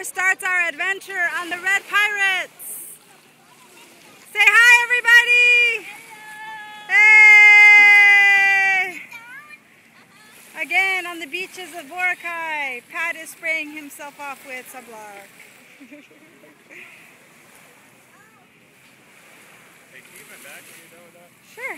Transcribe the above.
here starts our adventure on the Red Pirates. Say hi, everybody! Hey! Again, on the beaches of Boracay, Pat is spraying himself off with sunblock. Hey, can you back when you're done with that. Sure.